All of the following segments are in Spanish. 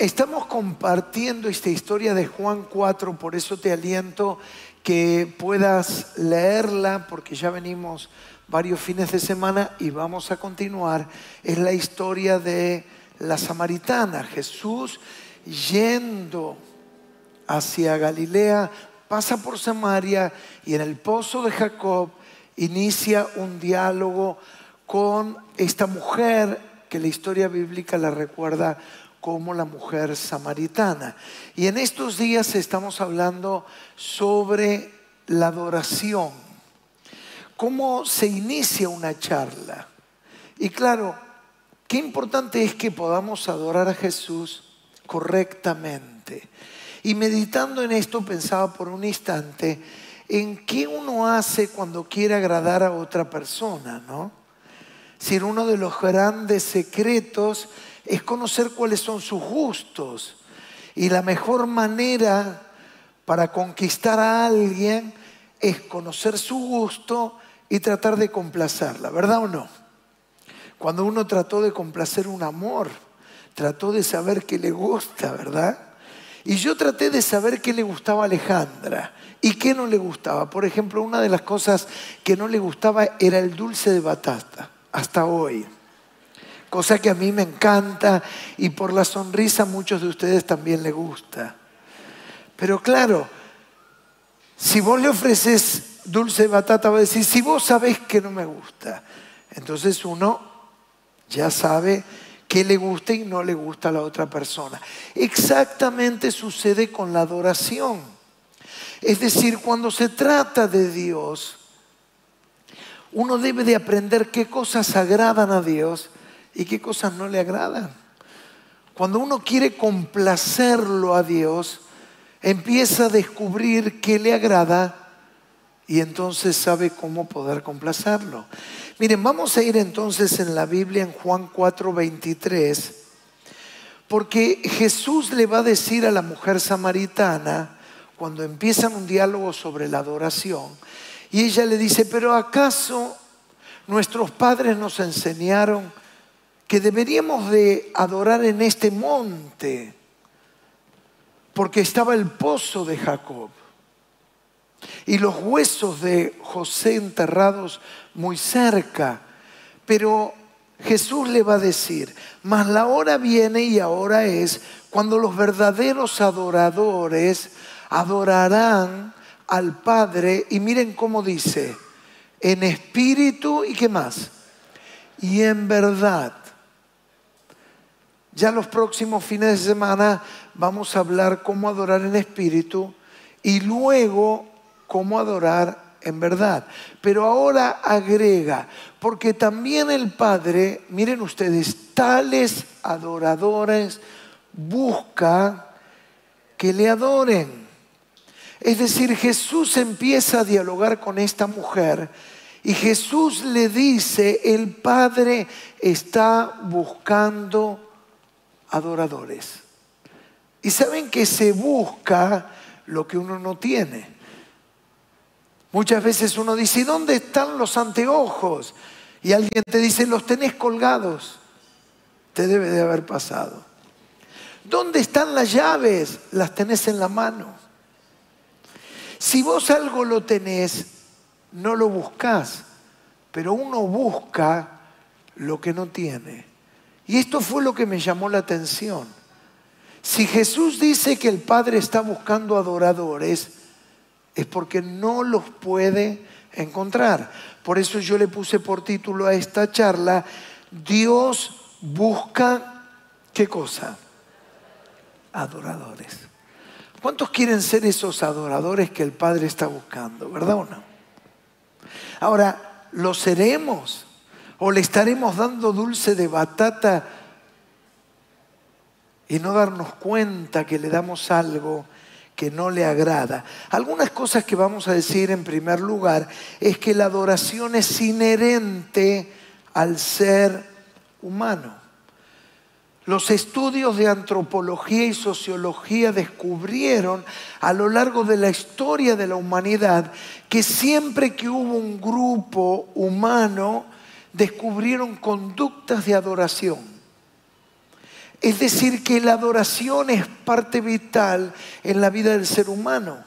Estamos compartiendo esta historia de Juan 4, por eso te aliento que puedas leerla, porque ya venimos varios fines de semana y vamos a continuar. Es la historia de la samaritana, Jesús yendo hacia Galilea, pasa por Samaria y en el pozo de Jacob inicia un diálogo con esta mujer que la historia bíblica la recuerda como la mujer samaritana. Y en estos días estamos hablando sobre la adoración, cómo se inicia una charla. Y claro, qué importante es que podamos adorar a Jesús correctamente. Y meditando en esto pensaba por un instante en qué uno hace cuando quiere agradar a otra persona, ¿no? Si uno de los grandes secretos es conocer cuáles son sus gustos. Y la mejor manera para conquistar a alguien es conocer su gusto y tratar de complacerla, ¿verdad o no? Cuando uno trató de complacer un amor, trató de saber qué le gusta, ¿verdad? Y yo traté de saber qué le gustaba a Alejandra y qué no le gustaba. Por ejemplo, una de las cosas que no le gustaba era el dulce de batata, hasta hoy cosa que a mí me encanta y por la sonrisa a muchos de ustedes también le gusta. Pero claro, si vos le ofreces dulce de batata, va a decir, si vos sabés que no me gusta, entonces uno ya sabe qué le gusta y no le gusta a la otra persona. Exactamente sucede con la adoración. Es decir, cuando se trata de Dios, uno debe de aprender qué cosas agradan a Dios y qué cosas no le agradan. Cuando uno quiere complacerlo a Dios, empieza a descubrir qué le agrada y entonces sabe cómo poder complacerlo. Miren, vamos a ir entonces en la Biblia en Juan 4, 23, porque Jesús le va a decir a la mujer samaritana, cuando empiezan un diálogo sobre la adoración, y ella le dice, pero ¿acaso nuestros padres nos enseñaron que deberíamos de adorar en este monte, porque estaba el pozo de Jacob y los huesos de José enterrados muy cerca. Pero Jesús le va a decir, mas la hora viene y ahora es cuando los verdaderos adoradores adorarán al Padre y miren cómo dice, en espíritu y qué más, y en verdad. Ya los próximos fines de semana vamos a hablar cómo adorar en espíritu y luego cómo adorar en verdad. Pero ahora agrega, porque también el Padre, miren ustedes, tales adoradores busca que le adoren. Es decir, Jesús empieza a dialogar con esta mujer y Jesús le dice, el Padre está buscando adoradores. Y saben que se busca lo que uno no tiene. Muchas veces uno dice, ¿y dónde están los anteojos? Y alguien te dice, los tenés colgados. Te debe de haber pasado. ¿Dónde están las llaves? Las tenés en la mano. Si vos algo lo tenés, no lo buscás, pero uno busca lo que no tiene. Y esto fue lo que me llamó la atención. Si Jesús dice que el Padre está buscando adoradores, es porque no los puede encontrar. Por eso yo le puse por título a esta charla, Dios busca, ¿qué cosa? Adoradores. ¿Cuántos quieren ser esos adoradores que el Padre está buscando? ¿Verdad o no? Ahora, ¿lo seremos? ¿O le estaremos dando dulce de batata y no darnos cuenta que le damos algo que no le agrada? Algunas cosas que vamos a decir en primer lugar es que la adoración es inherente al ser humano. Los estudios de antropología y sociología descubrieron a lo largo de la historia de la humanidad que siempre que hubo un grupo humano, descubrieron conductas de adoración. Es decir, que la adoración es parte vital en la vida del ser humano,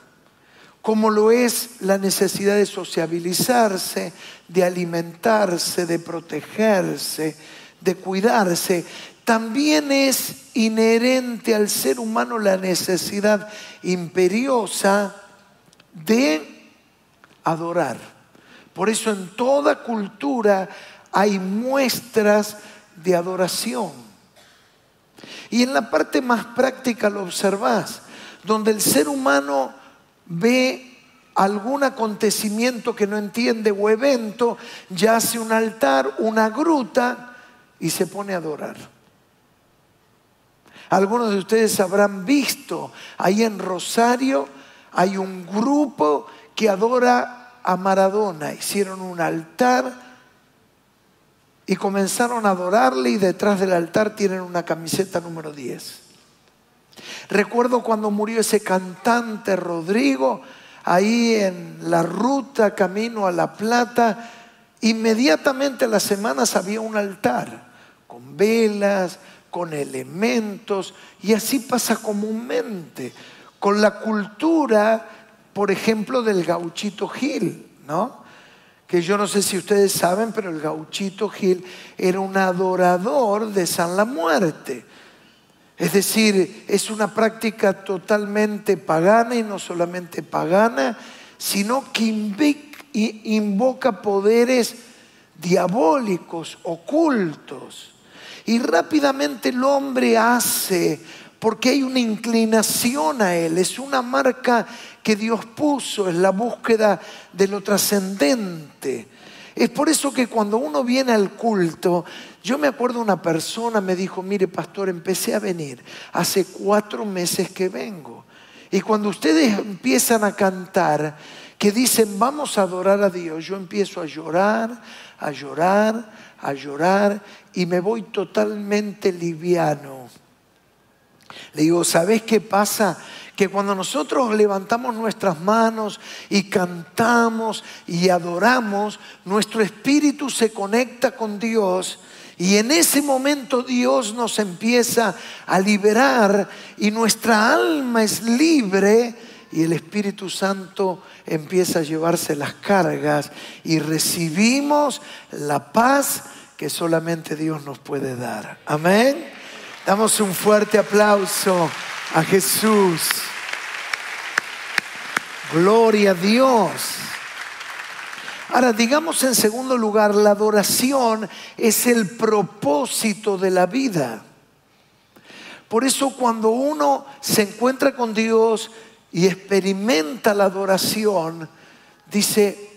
como lo es la necesidad de sociabilizarse, de alimentarse, de protegerse, de cuidarse. También es inherente al ser humano la necesidad imperiosa de adorar. Por eso en toda cultura hay muestras de adoración. Y en la parte más práctica lo observás, donde el ser humano ve algún acontecimiento que no entiende o evento, ya hace un altar, una gruta y se pone a adorar. Algunos de ustedes habrán visto, ahí en Rosario hay un grupo que adora a Maradona. Hicieron un altar y comenzaron a adorarle y detrás del altar tienen una camiseta número 10. Recuerdo cuando murió ese cantante Rodrigo, ahí en la ruta camino a La Plata, inmediatamente a las semanas había un altar con velas, con elementos, y así pasa comúnmente, con la cultura, por ejemplo, del gauchito Gil, ¿no? Que yo no sé si ustedes saben, pero el gauchito Gil era un adorador de San la Muerte. Es decir, es una práctica totalmente pagana y no solamente pagana, sino que invoca poderes diabólicos, ocultos. Y rápidamente el hombre hace, porque hay una inclinación a él, es una marca que Dios puso, es la búsqueda de lo trascendente. Es por eso que cuando uno viene al culto, yo me acuerdo una persona me dijo, mire pastor, empecé a venir, hace cuatro meses que vengo. Y cuando ustedes empiezan a cantar, que dicen, vamos a adorar a Dios, yo empiezo a llorar, a llorar, a llorar y me voy totalmente liviano. Le digo, ¿sabes qué pasa? Que cuando nosotros levantamos nuestras manos y cantamos y adoramos, nuestro espíritu se conecta con Dios y en ese momento Dios nos empieza a liberar y nuestra alma es libre y el Espíritu Santo empieza a llevarse las cargas y recibimos la paz que solamente Dios nos puede dar. Amén. Damos un fuerte aplauso a Jesús. Gloria a Dios. Ahora, digamos en segundo lugar, la adoración es el propósito de la vida. Por eso cuando uno se encuentra con Dios, y experimenta la adoración, dice,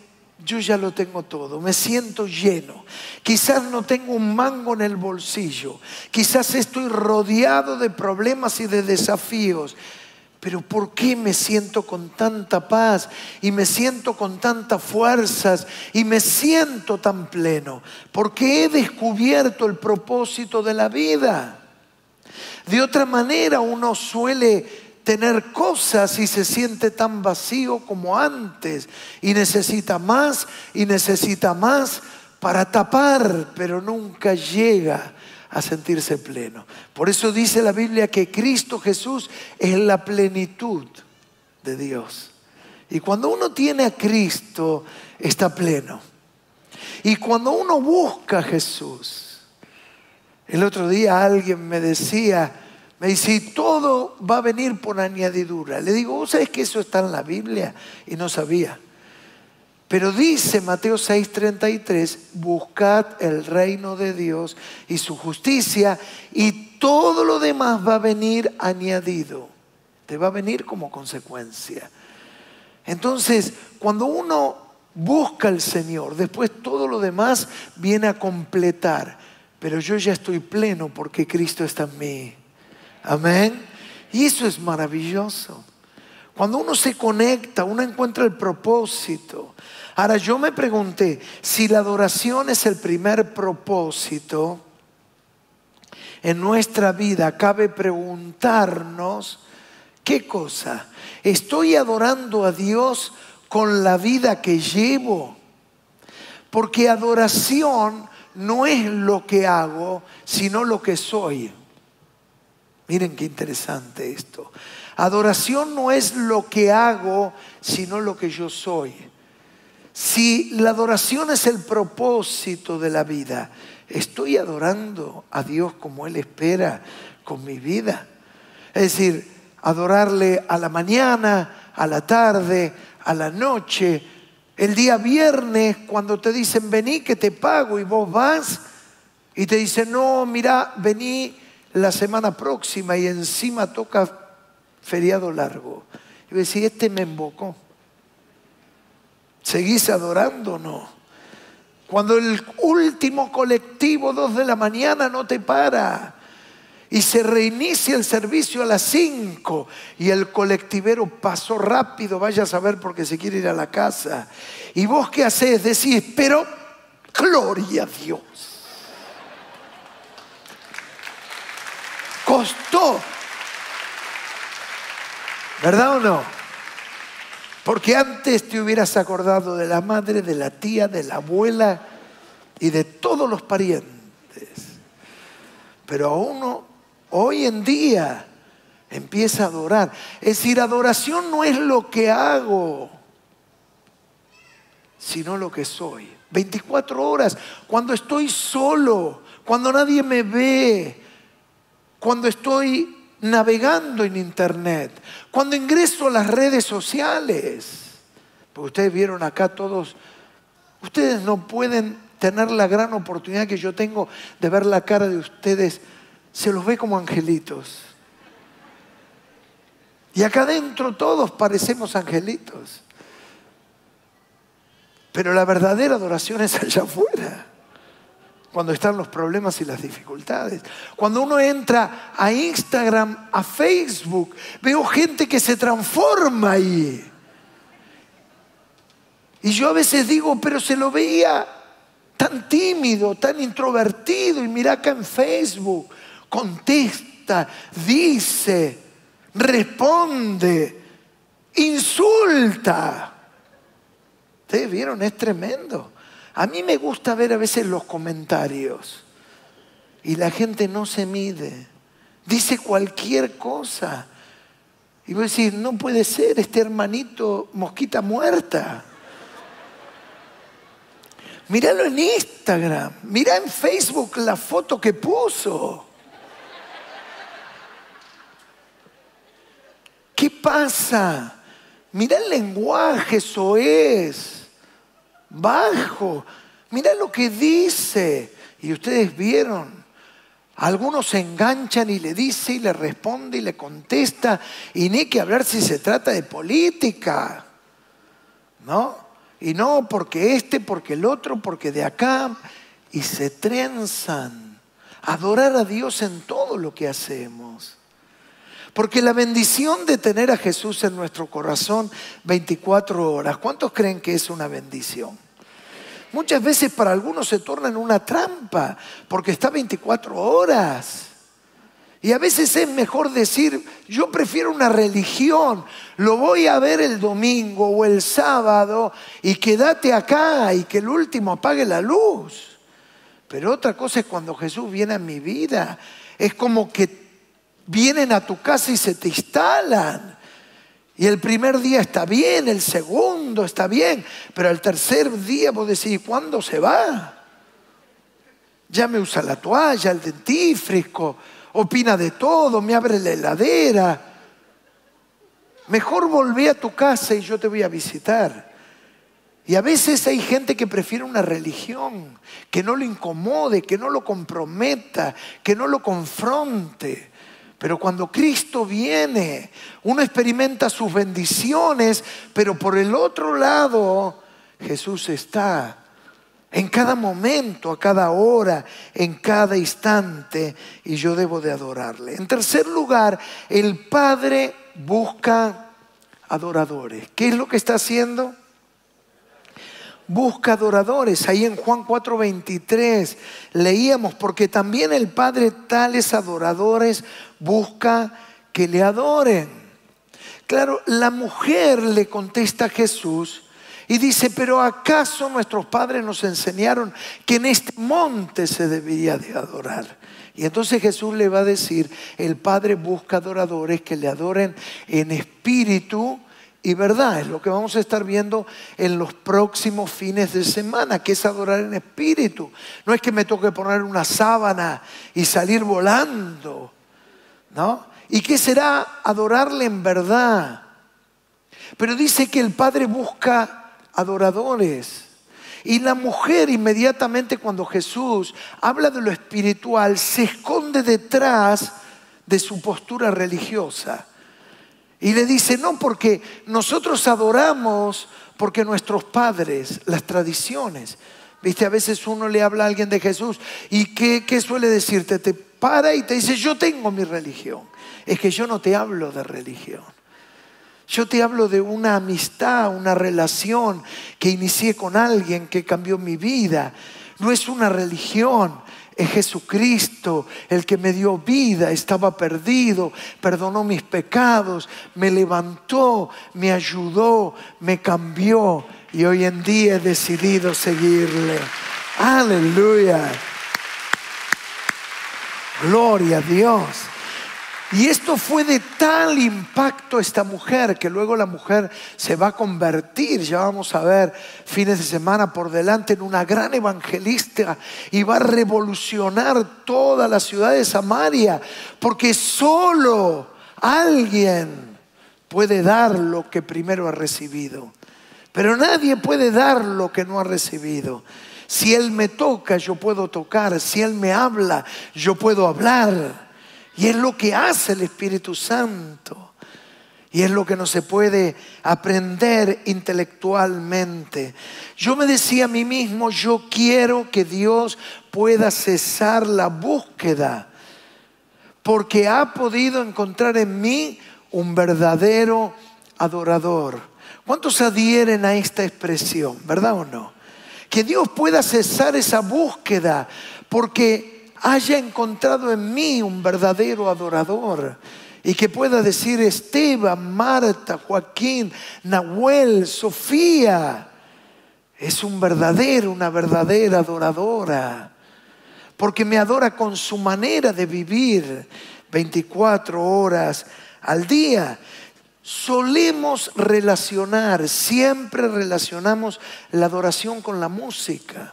yo ya lo tengo todo, me siento lleno. Quizás no tengo un mango en el bolsillo, quizás estoy rodeado de problemas y de desafíos, pero ¿por qué me siento con tanta paz y me siento con tantas fuerzas y me siento tan pleno? Porque he descubierto el propósito de la vida. De otra manera uno suele tener cosas y se siente tan vacío como antes y necesita más y necesita más para tapar, pero nunca llega a sentirse pleno. Por eso dice la Biblia que Cristo Jesús es la plenitud de Dios. Y cuando uno tiene a Cristo, está pleno. Y cuando uno busca a Jesús, el otro día alguien me decía, me dice, todo va a venir por añadidura. Le digo, ¿vos sabés que eso está en la Biblia? Y no sabía. Pero dice Mateo 6:33, buscad el reino de Dios y su justicia y todo lo demás va a venir añadido. Te va a venir como consecuencia. Entonces, cuando uno busca al Señor, después todo lo demás viene a completar. Pero yo ya estoy pleno porque Cristo está en mí. Amén. Y eso es maravilloso. Cuando uno se conecta, uno encuentra el propósito. Ahora yo me pregunté, si la adoración es el primer propósito en nuestra vida, cabe preguntarnos, ¿qué cosa? ¿Estoy adorando a Dios con la vida que llevo? Porque adoración no es lo que hago, sino lo que soy. Miren qué interesante esto. Adoración no es lo que hago, sino lo que yo soy. Si la adoración es el propósito de la vida, ¿estoy adorando a Dios como Él espera con mi vida? Es decir, adorarle a la mañana, a la tarde, a la noche, el día viernes cuando te dicen vení que te pago y vos vas y te dicen no, mira, vení la semana próxima y encima toca feriado largo. Y decís, este me embocó. ¿Seguís adorando o no? Cuando el último colectivo, dos de la mañana, no te para y se reinicia el servicio a las cinco y el colectivero pasó rápido, vaya a saber porque se quiere ir a la casa. ¿Y vos qué haces? Decís, pero gloria a Dios. Costó. ¿Verdad o no? Porque antes te hubieras acordado de la madre, de la tía, de la abuela y de todos los parientes. Pero a uno hoy en día empieza a adorar. Es decir, adoración no es lo que hago, sino lo que soy. 24 horas, cuando estoy solo, cuando nadie me ve, cuando estoy navegando en internet, cuando ingreso a las redes sociales. Porque ustedes vieron acá todos, ustedes no pueden tener la gran oportunidad que yo tengo de ver la cara de ustedes, se los ve como angelitos. Y acá adentro todos parecemos angelitos. Pero la verdadera adoración es allá afuera cuando están los problemas y las dificultades. Cuando uno entra a Instagram, a Facebook, veo gente que se transforma ahí. Y yo a veces digo, pero se lo veía tan tímido, tan introvertido, y mira acá en Facebook, contesta, dice, responde, insulta. ¿Ustedes vieron? Es tremendo. A mí me gusta ver a veces los comentarios y la gente no se mide, dice cualquier cosa. Y voy a decir, no puede ser este hermanito mosquita muerta. Míralo en Instagram, mira en Facebook la foto que puso. ¿Qué pasa? Mira el lenguaje, eso es bajo. Mira lo que dice. Y ustedes vieron. Algunos se enganchan y le dice y le responde y le contesta. Y ni que hablar si se trata de política. ¿No? Y no porque este, porque el otro, porque de acá. Y se trenzan. Adorar a Dios en todo lo que hacemos. Porque la bendición de tener a Jesús en nuestro corazón 24 horas, ¿cuántos creen que es una bendición? Muchas veces para algunos se torna en una trampa, porque está 24 horas. Y a veces es mejor decir, yo prefiero una religión, lo voy a ver el domingo o el sábado y quédate acá y que el último apague la luz. Pero otra cosa es cuando Jesús viene a mi vida, es como que vienen a tu casa y se te instalan. Y el primer día está bien, el segundo está bien, pero el tercer día vos decís, ¿cuándo se va? Ya me usa la toalla, el dentífrico, opina de todo, me abre la heladera. Mejor volví a tu casa y yo te voy a visitar. Y a veces hay gente que prefiere una religión, que no lo incomode, que no lo comprometa, que no lo confronte. Pero cuando Cristo viene, uno experimenta sus bendiciones, pero por el otro lado, Jesús está en cada momento, a cada hora, en cada instante, y yo debo de adorarle. En tercer lugar, el Padre busca adoradores. ¿Qué es lo que está haciendo? Busca adoradores. Ahí en Juan 4:23 leíamos, porque también el Padre tales adoradores busca que le adoren. Claro, la mujer le contesta a Jesús Y dice, pero ¿acaso nuestros padres nos enseñaron que en este monte se debería de adorar? Y entonces Jesús le va a decir, el Padre busca adoradores que le adoren en espíritu y verdad. Es lo que vamos a estar viendo en los próximos fines de semana, que es adorar en espíritu. No es que me toque poner una sábana y salir volando, ¿no? ¿Y qué será adorarle en verdad? Pero dice que el Padre busca adoradores. Y la mujer inmediatamente cuando Jesús habla de lo espiritual se esconde detrás de su postura religiosa. Y le dice, no, porque nosotros adoramos porque nuestros padres, las tradiciones, viste, a veces uno le habla a alguien de Jesús y ¿qué, qué suele decirte? Te para y te dice, yo tengo mi religión. Es que yo no te hablo de religión. Yo te hablo de una amistad, una relación que inicié con alguien que cambió mi vida. No es una religión, es Jesucristo el que me dio vida, estaba perdido, perdonó mis pecados, me levantó, me ayudó, me cambió y hoy en día he decidido seguirle. Aleluya. Gloria a Dios. Y esto fue de tal impacto esta mujer que luego la mujer se va a convertir, ya vamos a ver fines de semana por delante, en una gran evangelista y va a revolucionar toda la ciudad de Samaria, porque solo alguien puede dar lo que primero ha recibido. Pero nadie puede dar lo que no ha recibido. Si Él me toca, yo puedo tocar. Si Él me habla, yo puedo hablar. Y es lo que hace el Espíritu Santo. Y es lo que no se puede aprender intelectualmente. Yo me decía a mí mismo, yo quiero que Dios pueda cesar la búsqueda, porque ha podido encontrar en mí un verdadero adorador. ¿Cuántos adhieren a esta expresión, verdad o no? Que Dios pueda cesar esa búsqueda, porque haya encontrado en mí un verdadero adorador y que pueda decir Esteban, Marta, Joaquín, Nahuel, Sofía, es un verdadero, una verdadera adoradora, porque me adora con su manera de vivir 24 horas al día. Solemos relacionar, siempre relacionamos la adoración con la música.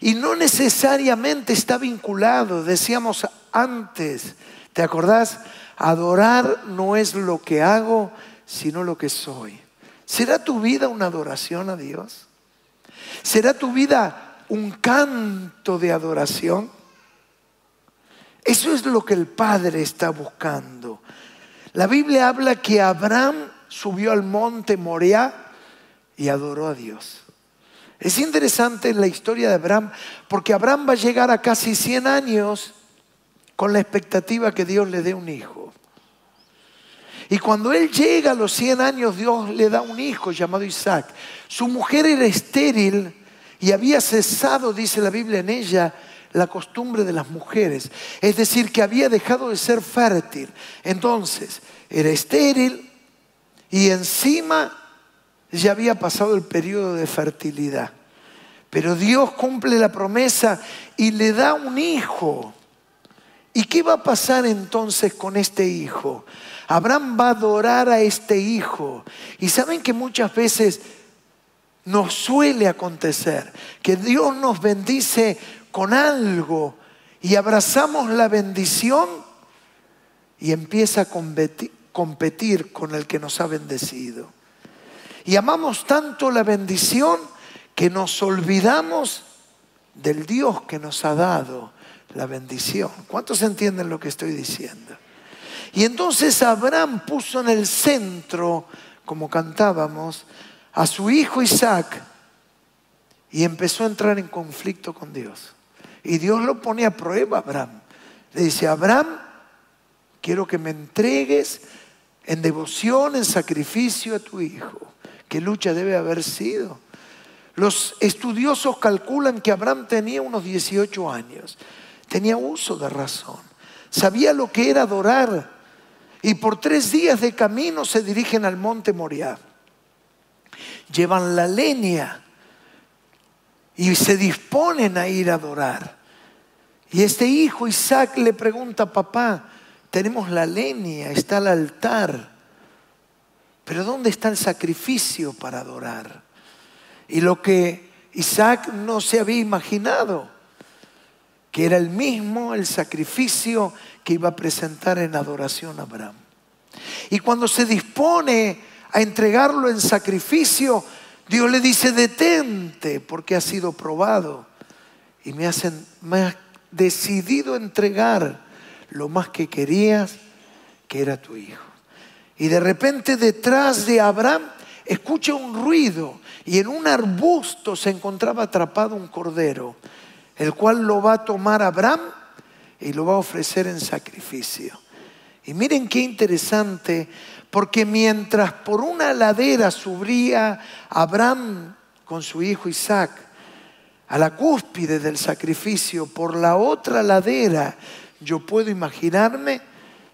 Y no necesariamente está vinculado, decíamos antes, ¿te acordás? Adorar no es lo que hago, sino lo que soy. ¿Será tu vida una adoración a Dios? ¿Será tu vida un canto de adoración? Eso es lo que el Padre está buscando. La Biblia habla que Abraham subió al monte Moriah y adoró a Dios. Es interesante la historia de Abraham, porque Abraham va a llegar a casi 100 años con la expectativa que Dios le dé un hijo. Y cuando él llega a los 100 años, Dios le da un hijo llamado Isaac. Su mujer era estéril y había cesado, dice la Biblia en ella, la costumbre de las mujeres. Es decir, que había dejado de ser fértil. Entonces, era estéril y encima ya había pasado el periodo de fertilidad. Pero Dios cumple la promesa y le da un hijo. ¿Y qué va a pasar entonces con este hijo? Abraham va a adorar a este hijo. Y saben que muchas veces nos suele acontecer que Dios nos bendice con algo y abrazamos la bendición y empieza a competir, con el que nos ha bendecido. Y amamos tanto la bendición que nos olvidamos del Dios que nos ha dado la bendición. ¿Cuántos entienden lo que estoy diciendo? Y entonces Abraham puso en el centro, como cantábamos, a su hijo Isaac y empezó a entrar en conflicto con Dios. Y Dios lo pone a prueba a Abraham. Le dice, Abraham, quiero que me entregues en devoción, en sacrificio a tu hijo. ¿Qué lucha debe haber sido? Los estudiosos calculan que Abraham tenía unos 18 años. Tenía uso de razón. Sabía lo que era adorar. Y por tres días de camino se dirigen al monte Moriah. llevan la leña y se disponen a ir a adorar. Y este hijo Isaac le pregunta, papá, tenemos la leña, está el altar, pero ¿dónde está el sacrificio para adorar? Y lo que Isaac no se había imaginado, que era el mismo el sacrificio que iba a presentar en adoración a Abraham. Y cuando se dispone a entregarlo en sacrificio, Dios le dice, detente, porque ha sido probado. Y me, me has decidido entregar lo más que querías, que era tu hijo. Y de repente detrás de Abraham escucha un ruido y en un arbusto se encontraba atrapado un cordero, el cual lo va a tomar Abraham y lo va a ofrecer en sacrificio. Y miren qué interesante, porque mientras por una ladera subía Abraham con su hijo Isaac a la cúspide del sacrificio, por la otra ladera, yo puedo imaginarme,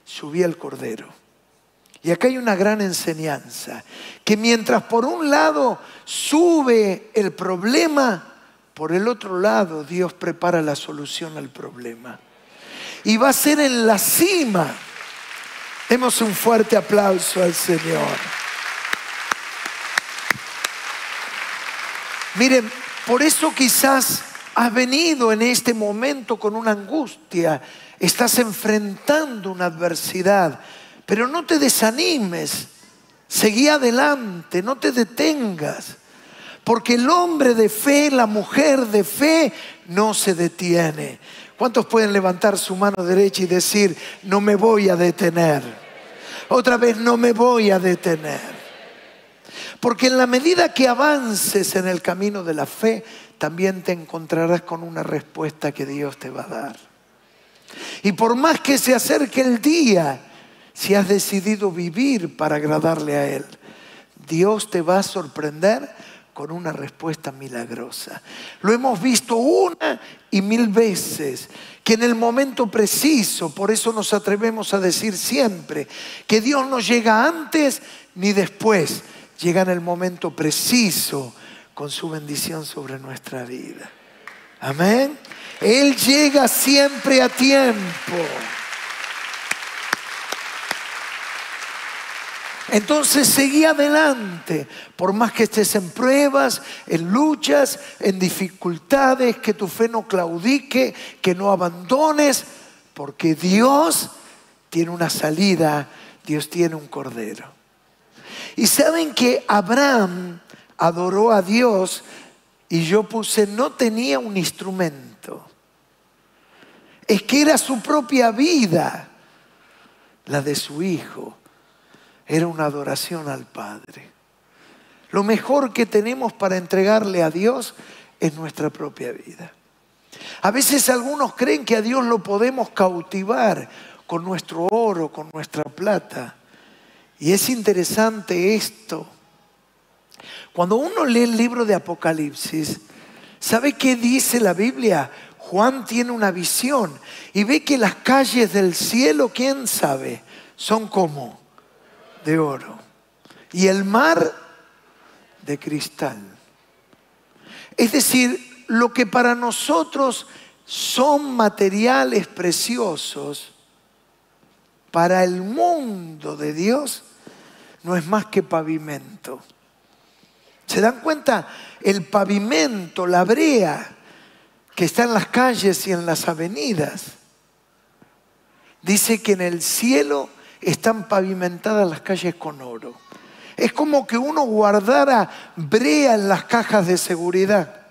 subía el cordero. Y acá hay una gran enseñanza, que mientras por un lado sube el problema, por el otro lado Dios prepara la solución al problema. Y va a ser en la cima Demos un fuerte aplauso al Señor. Miren, por eso quizás has venido en este momento con una angustia, estás enfrentando una adversidad, pero no te desanimes, seguí adelante, no te detengas, porque el hombre de fe, la mujer de fe, no se detiene. ¿Cuántos pueden levantar su mano derecha y decir, no me voy a detener? Otra vez no me voy a detener. Porque en la medida que avances en el camino de la fe, también te encontrarás con una respuesta que Dios te va a dar. Y por más que se acerque el día, si has decidido vivir para agradarle a Él, Dios te va a sorprender con una respuesta milagrosa. Lo hemos visto una y mil veces que en el momento preciso, por eso nos atrevemos a decir siempre, que Dios no llega antes ni después, llega en el momento preciso con su bendición sobre nuestra vida. Amén. Él llega siempre a tiempo. Entonces seguí adelante, por más que estés en pruebas, en luchas, en dificultades, que tu fe no claudique, que no abandones, porque Dios tiene una salida, Dios tiene un cordero. Y saben que Abraham adoró a Dios y yo puse, no tenía un instrumento. Es que era su propia vida, la de su hijo era una adoración al Padre. Lo mejor que tenemos para entregarle a Dios es nuestra propia vida. A veces algunos creen que a Dios lo podemos cautivar con nuestro oro, con nuestra plata. Y es interesante esto. Cuando uno lee el libro de Apocalipsis, ¿sabe qué dice la Biblia? Juan tiene una visión y ve que las calles del cielo, ¿quién sabe? Son como de oro y el mar de cristal. Es decir, lo que para nosotros son materiales preciosos, para el mundo de Dios no es más que pavimento. ¿Se dan cuenta? El pavimento, la brea que está en las calles y en las avenidas, dice que en el cielo están pavimentadas las calles con oro. Es como que uno guardara brea en las cajas de seguridad.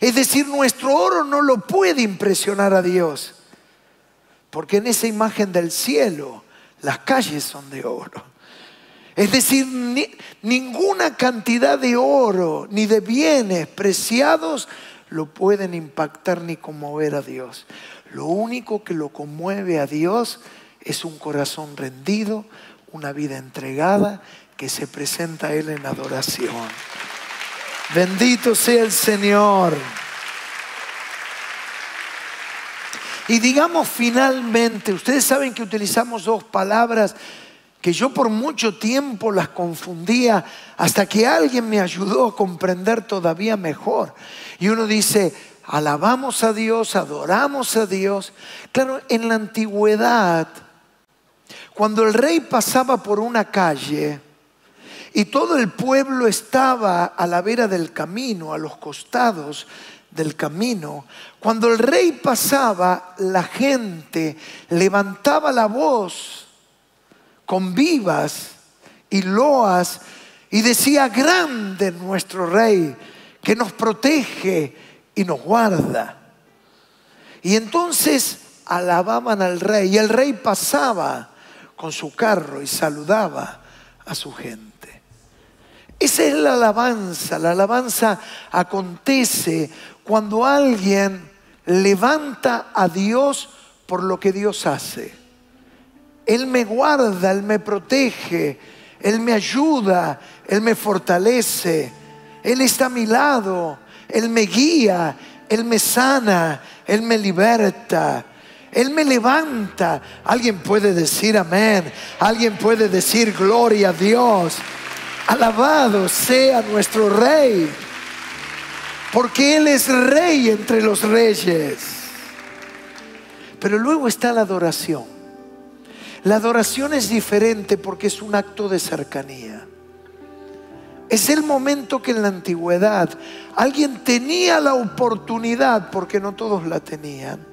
Es decir, nuestro oro no lo puede impresionar a Dios, porque en esa imagen del cielo las calles son de oro. Es decir, ninguna cantidad de oro ni de bienes preciados lo pueden impactar ni conmover a Dios. Lo único que lo conmueve a Dios es un corazón rendido, una vida entregada que se presenta a Él en adoración. Bendito sea el Señor. Y digamos finalmente, ustedes saben que utilizamos dos palabras que yo por mucho tiempo las confundía hasta que alguien me ayudó a comprender todavía mejor. Y uno dice, alabamos a Dios, adoramos a Dios. Claro, en la antigüedad, cuando el rey pasaba por una calle y todo el pueblo estaba a la vera del camino, a los costados del camino, cuando el rey pasaba, la gente levantaba la voz con vivas y loas y decía, grande nuestro rey, que nos protege y nos guarda. Y entonces alababan al rey y el rey pasaba con su carro y saludaba a su gente. Esa es la alabanza. La alabanza acontece cuando alguien levanta a Dios por lo que Dios hace. Él me guarda, Él me protege, Él me ayuda, Él me fortalece, Él está a mi lado, Él me guía, Él me sana, Él me liberta. Él me levanta. Alguien puede decir amén. Alguien puede decir gloria a Dios. Alabado sea nuestro Rey. Porque Él es Rey entre los reyes. Pero luego está la adoración. La adoración es diferente porque es un acto de cercanía. Es el momento que en la antigüedad alguien tenía la oportunidad, porque no todos la tenían,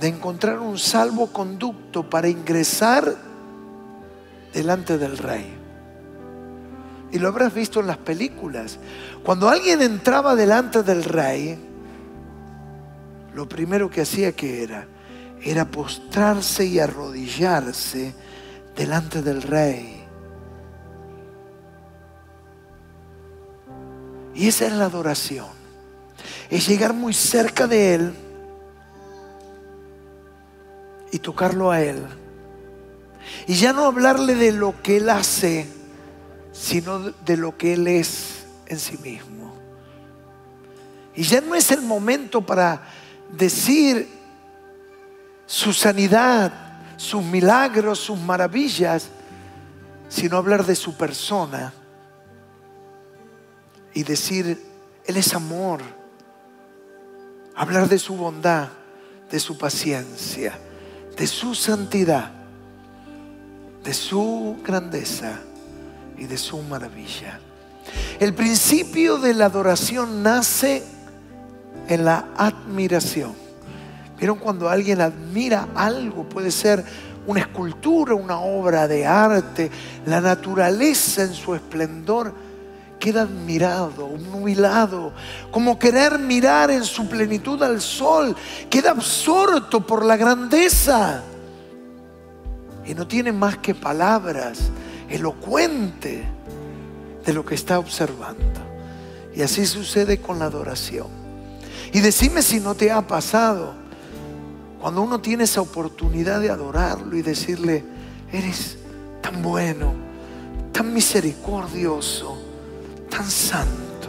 de encontrar un salvoconducto para ingresar delante del rey. Y lo habrás visto en las películas. Cuando alguien entraba delante del rey, lo primero que hacía que era era postrarse y arrodillarse delante del rey. Y esa es la adoración. Es llegar muy cerca de Él y tocarlo a Él. Y ya no hablarle de lo que Él hace, sino de lo que Él es en sí mismo. Y ya no es el momento para decir su sanidad, sus milagros, sus maravillas, sino hablar de su persona y decir, Él es amor, hablar de su bondad, de su paciencia, de su santidad, de su grandeza y de su maravilla. El principio de la adoración nace en la admiración. ¿Vieron cuando alguien admira algo? Puede ser una escultura, una obra de arte, la naturaleza en su esplendor. Queda admirado, nubilado, como querer mirar en su plenitud al sol. Queda absorto por la grandeza. Y no tiene más que palabras elocuente de lo que está observando. Y así sucede con la adoración. Y decime si no te ha pasado cuando uno tiene esa oportunidad de adorarlo y decirle, eres tan bueno, tan misericordioso, tan santo.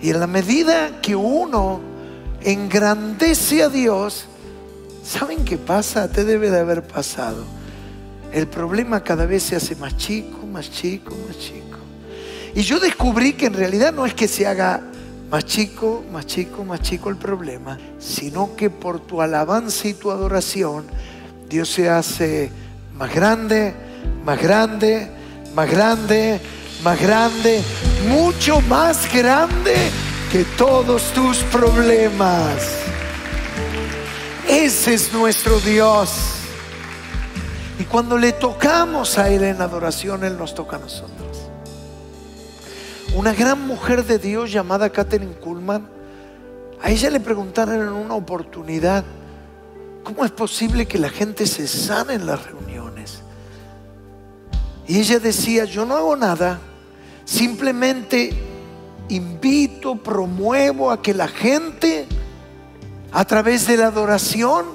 Y en la medida que uno engrandece a Dios, ¿saben qué pasa? Te debe de haber pasado. El problema cada vez se hace más chico, más chico, más chico. Y yo descubrí que en realidad no es que se haga más chico, más chico, más chico el problema, sino que por tu alabanza y tu adoración, Dios se hace más grande, más grande, más grande, más grande, mucho más grande que todos tus problemas. Ese es nuestro Dios. Y cuando le tocamos a Él en adoración, Él nos toca a nosotros. Una gran mujer de Dios llamada Catherine Kuhlman, a ella le preguntaron en una oportunidad, ¿cómo es posible que la gente se sane en las reuniones? Y ella decía, yo no hago nada, simplemente invito, promuevo a que la gente a través de la adoración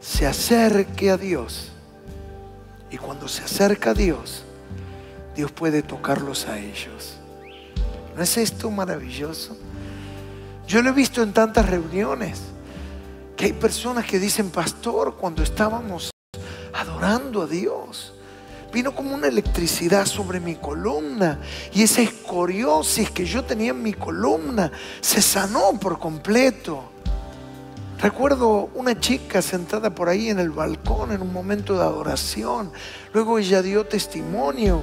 se acerque a Dios. Y cuando se acerca a Dios, Dios puede tocarlos a ellos. ¿No es esto maravilloso? Yo lo he visto en tantas reuniones que hay personas que dicen, pastor, cuando estábamos adorando a Dios. Vino como una electricidad sobre mi columna y esa escoriosis que yo tenía en mi columna se sanó por completo. Recuerdo una chica sentada por ahí en el balcón en un momento de adoración. Luego ella dio testimonio,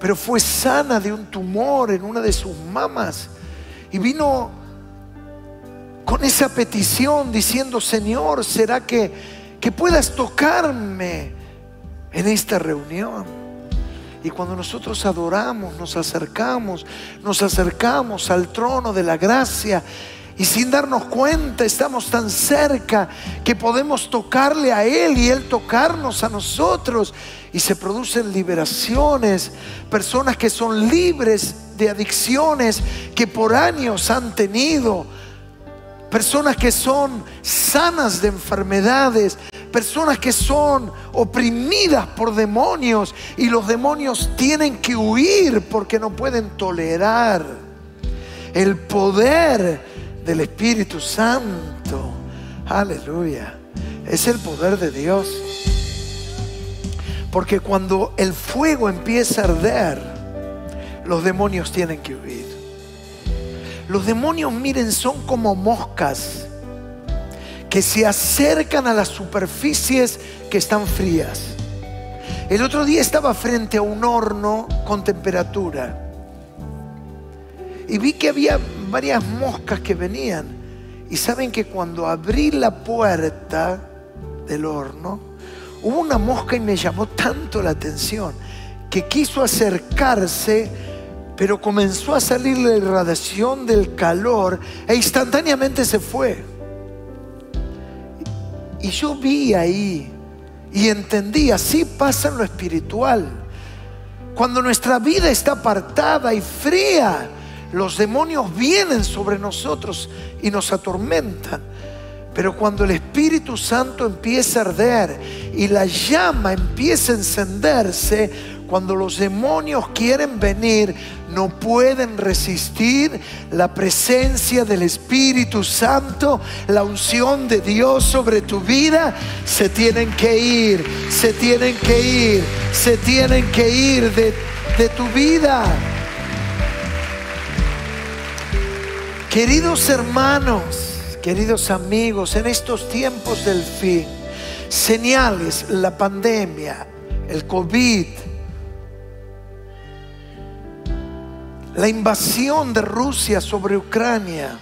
pero fue sana de un tumor en una de sus mamas. Y vino con esa petición diciendo, Señor, ¿será que, que puedas tocarme en esta reunión? Y cuando nosotros adoramos, nos acercamos, nos acercamos al trono de la gracia y sin darnos cuenta estamos tan cerca que podemos tocarle a Él y Él tocarnos a nosotros. Y se producen liberaciones, personas que son libres de adicciones que por años han tenido, personas que son sanas de enfermedades, personas que son oprimidas por demonios y los demonios tienen que huir porque no pueden tolerar el poder del Espíritu Santo. Aleluya. Es el poder de Dios. Porque cuando el fuego empieza a arder, los demonios tienen que huir. Los demonios, miren, son como moscas que se acercan a las superficies que están frías. El otro día estaba frente a un horno con temperatura y vi que había varias moscas que venían. Y saben que cuando abrí la puerta del horno, hubo una mosca y me llamó tanto la atención que quiso acercarse, pero comenzó a salir la irradiación del calor e instantáneamente se fue. Y yo vi ahí y entendí, así pasa en lo espiritual. Cuando nuestra vida está apartada y fría, los demonios vienen sobre nosotros y nos atormentan. Pero cuando el Espíritu Santo empieza a arder y la llama empieza a encenderse, cuando los demonios quieren venir, no pueden resistir la presencia del Espíritu Santo, la unción de Dios sobre tu vida. Se tienen que ir, se tienen que ir, se tienen que ir de, de tu vida. Queridos hermanos, queridos amigos, en estos tiempos del fin, señales, la pandemia, el COVID, la invasión de Rusia sobre Ucrania,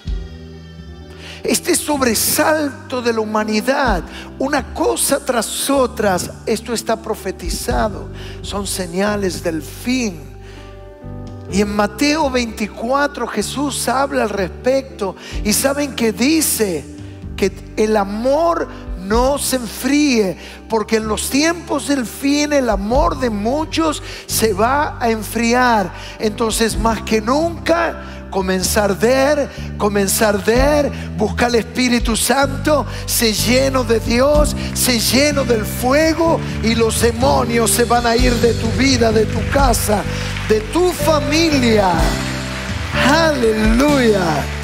este sobresalto de la humanidad, una cosa tras otra, esto está profetizado, son señales del fin. Y en Mateo 24 Jesús habla al respecto y saben que dice que el amor no se enfríe, porque en los tiempos del fin el amor de muchos se va a enfriar. Entonces más que nunca comenzar a ver, comenzar ver, buscar el Espíritu Santo, se lleno de Dios, se lleno del fuego y los demonios se van a ir de tu vida, de tu casa, de tu familia. Aleluya.